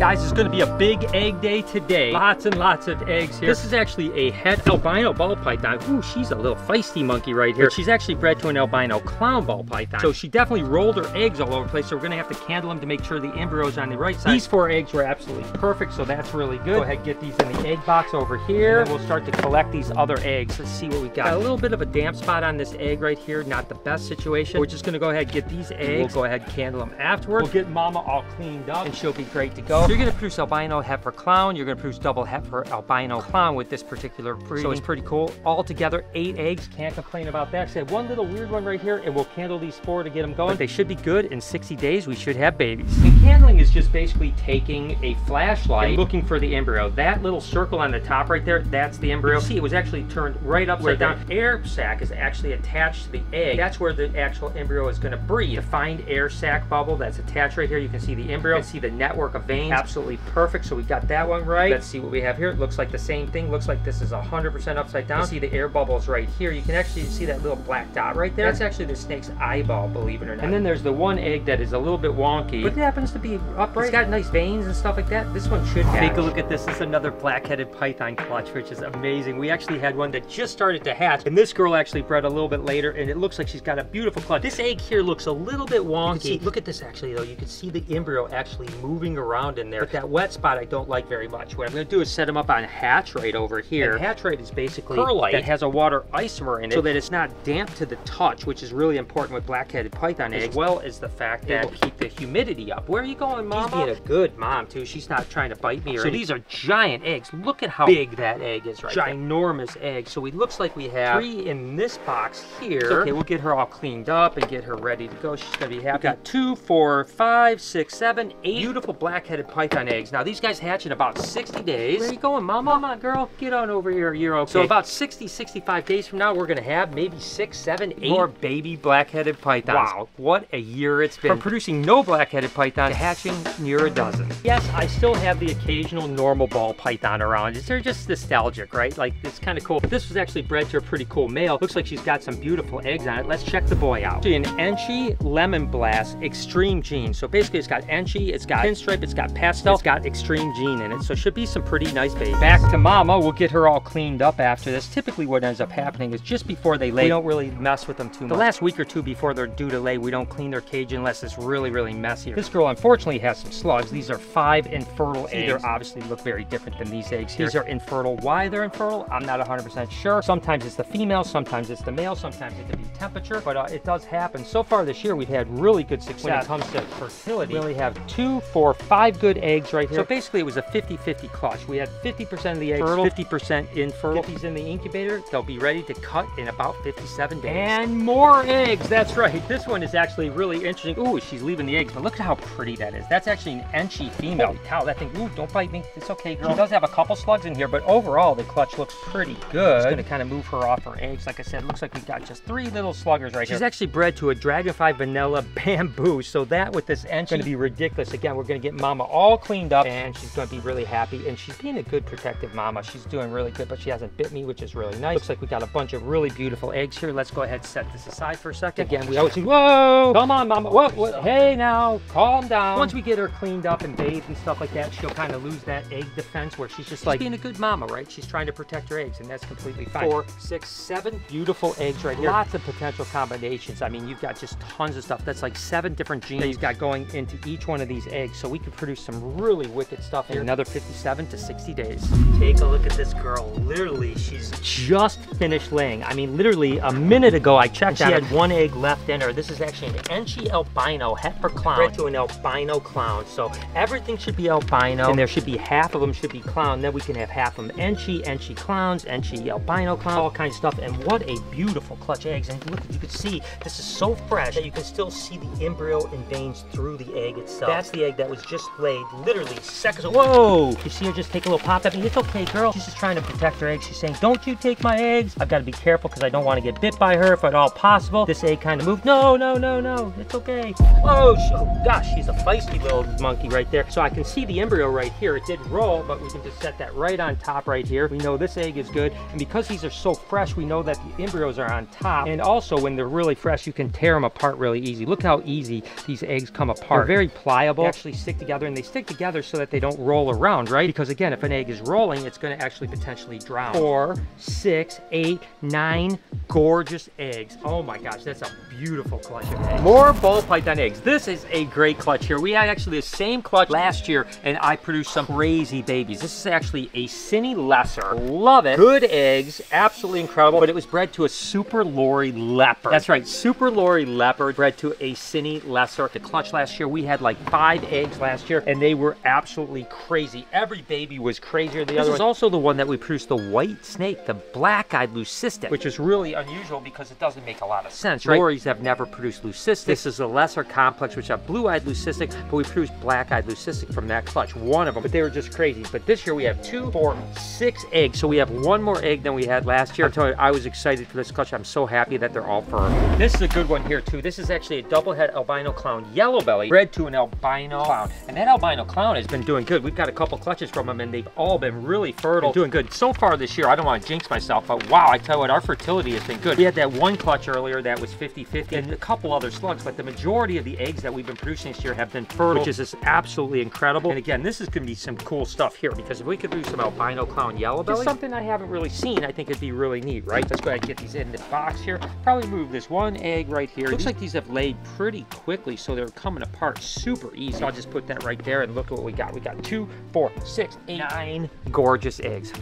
Guys, it's gonna be a big egg day today. Lots and lots of eggs here. This is actually a het albino ball python. Ooh, she's a little feisty monkey right here. But she's actually bred to an albino clown ball python. So she definitely rolled her eggs all over the place. So we're gonna have to candle them to make sure the embryo's on the right side. These four eggs were absolutely perfect, so that's really good. Go ahead get these in the egg box over here. we'll start to collect these other eggs. Let's see what we got. got. A little bit of a damp spot on this egg right here. Not the best situation. We're just gonna go ahead and get these eggs. We'll go ahead and candle them afterwards. We'll get mama all cleaned up and she'll be great to go. You're gonna produce albino het for clown. You're gonna produce double het albino clown with this particular breed. So it's pretty cool. All together, eight eggs. Can't complain about that. So one little weird one right here, and we'll candle these four to get them going. But they should be good. In 60 days, we should have babies. And candling is just basically taking a flashlight and looking for the embryo. That little circle on the top right there, that's the embryo. see, it was actually turned right upside down. air sac is actually attached to the egg. That's where the actual embryo is gonna breathe. Defined air sac bubble that's attached right here. You can see the embryo, you can see the network of veins. Absolutely perfect. So we got that one right. Let's see what we have here. It looks like the same thing. Looks like this is 100% upside down. You see the air bubbles right here. You can actually see that little black dot right there. That's actually the snake's eyeball, believe it or not. And then there's the one egg that is a little bit wonky, but it happens to be upright. It's got nice veins and stuff like that. This one should hatch. Take a look at this. This is another black-headed python clutch, which is amazing. We actually had one that just started to hatch, and this girl actually bred a little bit later, and it looks like she's got a beautiful clutch. This egg here looks a little bit wonky. See, look at this actually, though. You can see the embryo actually moving around in there. But that wet spot I don't like very much. What I'm going to do is set them up on HatchRite over here. And HatchRite is basically perlite that has a water isomer in it so that it's not damp to the touch, which is really important with black-headed python eggs, as well as the fact that it will keep the humidity up. Where are you going, mama? She's being a good mom, too. She's not trying to bite me or So anything. these are giant eggs. Look at how big that egg is right Ginormous there. egg. So it looks like we have three in this box here. Okay, we'll get her all cleaned up and get her ready to go. She's going to be happy. We've got two, four, five, six, seven, eight beautiful black-headed python eggs. Now, these guys hatch in about 60 days. Where are you going, mama? On, girl. Get on over here. You're okay. So about 60, 65 days from now, we're going to have maybe six, seven, eight more baby black-headed pythons. Wow, what a year it's been. From producing no black-headed pythons to hatching near a dozen. Yes, I still have the occasional normal ball python around. They're just nostalgic, right? Like, it's kind of cool. This was actually bred to a pretty cool male. Looks like she's got some beautiful eggs on it. Let's check the boy out. An Enchi Lemon Blast Extreme Gene. So basically, it's got Enchi, it's got pinstripe, it's got pastel, it's got extreme gene in it. So should be some pretty nice babies. Back to mama, we'll get her all cleaned up after this. Typically what ends up happening is just before they lay, we don't really mess with them too much. The last week or two before they're due to lay, we don't clean their cage unless it's really, really messy. This girl unfortunately has some slugs. These are five infertile eggs. They obviously look very different than these eggs here. These are infertile. Why they're infertile, I'm not 100% sure. Sometimes it's the female, sometimes it's the male, sometimes it could be temperature, but uh, it does happen. So far this year, we've had really good success when it comes to fertility. We only have two, four, five good eggs right here. So basically, it was a 50-50 clutch. We had 50% of the eggs, 50% infertile. Get these in the incubator, they'll be ready to cut in about 57 days. And more eggs, that's right. This one is actually really interesting. Ooh, she's leaving the eggs, but look at how pretty that is. That's actually an Enchi female. Holy cow, that thing, ooh, don't bite me. It's okay, girl. She does have a couple slugs in here, but overall, the clutch looks pretty good. Just gonna kind of move her off her eggs. Like I said, looks like we've got just three little sluggers right she's here. She's actually bred to a Dragonfly Vanilla Bamboo, so that with this Enchi, gonna be ridiculous. Again, we're gonna get mama all cleaned up, and she's gonna be really happy, and she's being a good protective mama. She's doing really good, but she hasn't bit me, which is really nice. Looks like we got a bunch of really beautiful eggs here. Let's go ahead and set this aside for a second. Again, we always say, whoa, come on, mama, whoa, hey now, calm down. Once we get her cleaned up and bathed and stuff like that, she'll kind of lose that egg defense where she's just like being a good mama, right? She's trying to protect her eggs, and that's completely fine. Four, six, seven beautiful eggs right here. Lots of potential combinations. I mean, you've got just tons of stuff. That's like seven different genes that you've got going into each one of these eggs. So we could produce some really wicked stuff here. Another 57 to 60 days. Take a look at this girl. Literally, she's just finished laying. I mean, literally a minute ago, I checked she had one egg left in her. This is actually an Enchi albino het for clown bred to an albino clown. So everything should be albino, and there should be half of them should be clown. Then we can have half of them Enchi, Enchi clowns, Enchi albino clowns, all kinds of stuff. And what a beautiful clutch eggs. And look, you can see this is so fresh that you can still see the embryo and veins through the egg itself. That's the egg that was just laid literally seconds. Whoa! You see her just take a little pop at me? It's okay, girl. She's just trying to protect her eggs. She's saying, don't you take my eggs. I've got to be careful because I don't want to get bit by her if at all possible. This egg kind of moved. No, no, no, no. It's okay. Oh, oh, gosh, she's a feisty little monkey right there. So I can see the embryo right here. It did roll, but we can just set that right on top right here. We know this egg is good. And because these are so fresh, we know that the embryos are on top. And also when they're really fresh, you can tear them apart really easy. Look how easy these eggs come apart. They're very pliable. They actually stick together and they stick together so that they don't roll around, right? Because again, if an egg is rolling, it's gonna actually potentially drown. Four, six, eight, nine gorgeous eggs. Oh my gosh, that's a beautiful clutch of eggs. More ball python eggs. This is a great clutch here. We had actually the same clutch last year and I produced some crazy babies. This is actually a Cine Lesser. Love it. Good eggs, absolutely incredible, but it was bred to a Super Lori Leopard. That's right, Super Lori Leopard bred to a Cine Lesser. The clutch last year, we had like five eggs last year and they were absolutely crazy. Every baby was crazier than the other. This is also the one that we produced the white snake, the black-eyed leucistic, which is really unusual because it doesn't make a lot of sense, right? Lories have never produced leucistic. This is a lesser complex, which have blue-eyed leucistic, but we produced black-eyed leucistic from that clutch, one of them, but they were just crazy. But this year we have two, four, six eggs, so we have one more egg than we had last year. I'm telling you, I was excited for this clutch. I'm so happy that they're all firm. This is a good one here too. This is actually a double het albino clown yellow belly bred to an albino clown. And that albino clown has been doing good. We've got a couple clutches from them and they've all been really fertile, doing good. So far this year, I don't want to jinx myself, but wow, I tell you what, our fertility has been good. We had that one clutch earlier that was 50-50 and a couple other slugs, but the majority of the eggs that we've been producing this year have been fertile, which is just absolutely incredible. And again, this is going to be some cool stuff here because if we could do some albino clown yellow belly, something I haven't really seen, I think it'd be really neat, right? Let's go ahead and get these in the box here. Probably move this one egg right here. Looks like these have laid pretty quickly, so they're coming apart super easy. So I'll just put that right there and look at what we got. We got two, four, six, eight, nine gorgeous eggs.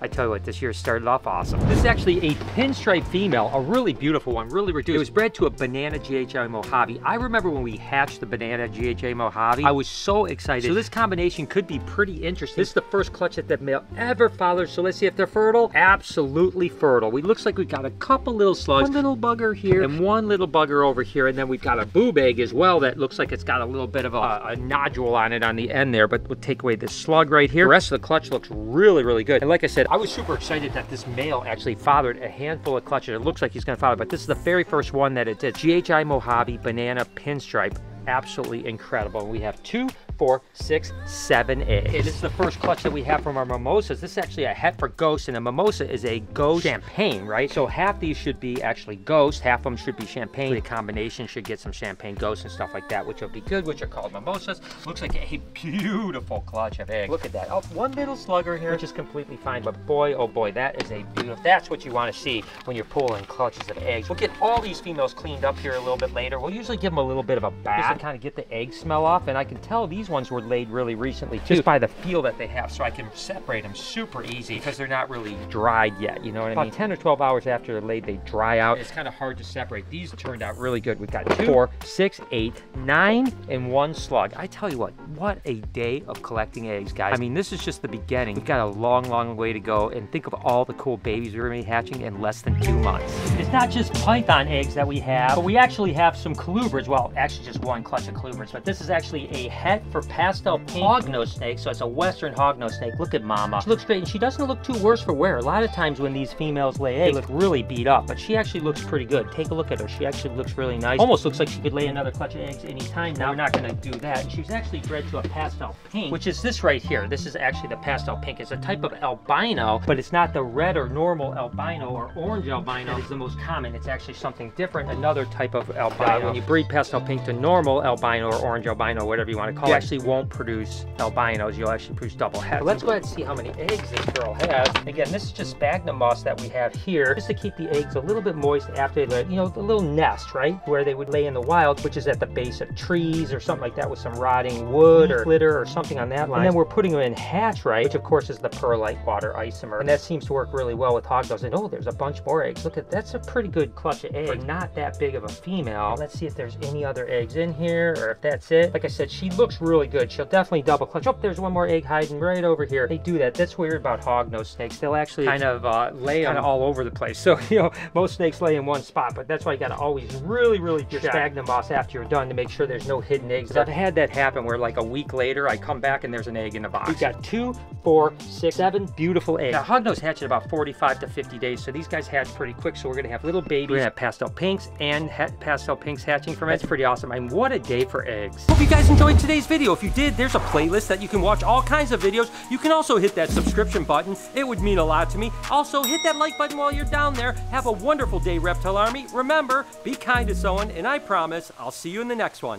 I tell you what, this year started off awesome. This is actually a pinstripe female, a really beautiful one, really reduced. It was bred to a banana GHI Mojave. I remember when we hatched the banana GHI Mojave, I was so excited. So this combination could be pretty interesting. This is the first clutch that the male ever fathered, so let's see if they're fertile. Absolutely fertile. We looks like we've got a couple little slugs, one little bugger here, and one little bugger over here, and then we've got a boob egg as well that looks like it's got a little bit of a, a nodule on it on the end there, but we'll take away this slug right here. The rest of the clutch looks really, really good. And like I said, I was super excited that this male actually fathered a handful of clutches. It looks like he's gonna father, but this is the very first one that it did. GHI Mojave Banana Pinstripe absolutely incredible. We have two four, six, seven eggs. Okay, this is the first clutch that we have from our mimosas. This is actually a het for ghost, and a mimosa is a ghost champagne, right? So half these should be actually ghost, half of them should be champagne. The combination should get some champagne ghosts and stuff like that, which will be good, which are called mimosas. Looks like a beautiful clutch of eggs. Look at that. Oh, one little slugger here, which is completely fine, but boy, oh boy, that is a beautiful, that's what you want to see when you're pulling clutches of eggs. We'll get all these females cleaned up here a little bit later. We'll usually give them a little bit of a bath to kind of get the egg smell off, and I can tell these ones were laid really recently too, just by the feel that they have, so I can separate them super easy because they're not really dried yet, you know what I mean? About 10 or 12 hours after they're laid, they dry out. It's kind of hard to separate. These turned out really good. We've got two, four, six, eight, nine, and one slug. I tell you what, what a day of collecting eggs, guys. I mean, this is just the beginning. We've got a long, long way to go, and think of all the cool babies we're gonna be hatching in less than two months. It's not just python eggs that we have, but we actually have some colubrids. Well, actually just one clutch of colubrids, but this is actually a het for pastel pink hognose snake. So it's a western hognose snake. Look at mama. She looks great, and she doesn't look too worse for wear. A lot of times when these females lay eggs, they look really beat up, but she actually looks pretty good. Take a look at her. She actually looks really nice. Almost looks like she could lay another clutch of eggs anytime. Now we're not gonna do that. And she's actually bred to a pastel pink, which is this right here. This is actually the pastel pink. It's a type of albino, but it's not the red or normal albino or orange albino is the most common. It's actually something different, another type of albino. When you breed pastel pink to normal albino or orange albino, whatever you want to call it, you actually won't produce albinos. You'll actually produce double hets. let's go ahead and see how many eggs this girl has. Again, this is just sphagnum moss that we have here, just to keep the eggs a little bit moist after the, you know, the little nest, right? Where they would lay in the wild, which is at the base of trees or something like that with some rotting wood or litter or something on that line. And then we're putting them in hatch, right? Which of course is the perlite water isomer. And that seems to work really well with hognose. And oh, there's a bunch more eggs. Look at, that's a pretty good clutch of eggs. Not that big of a female. Let's see if there's any other eggs in here or if that's it. Like I said, she looks really good. She'll definitely double clutch. Oh, there's one more egg hiding right over here. They do that. That's weird about hognose snakes. They'll actually kind of uh, lay kind of all over the place. So, you know, most snakes lay in one spot, but that's why you got to always really, really your sphagnum moss after you're done to make sure there's no hidden eggs. I've had that happen where like a week later, I come back and there's an egg in the box. We've got two, four, six, seven beautiful eggs. Now, hognose hatch in about 45 to 50 days, so these guys hatch pretty quick. So we're gonna have little babies. We're gonna have pastel pinks and pastel pinks hatching from it. That's pretty awesome. I mean, what a day for eggs. Hope you guys enjoyed today's video. If you did, there's a playlist that you can watch all kinds of videos. You can also hit that subscription button. It would mean a lot to me. Also, hit that like button while you're down there. Have a wonderful day, Reptile Army. Remember, be kind to someone, and I promise I'll see you in the next one.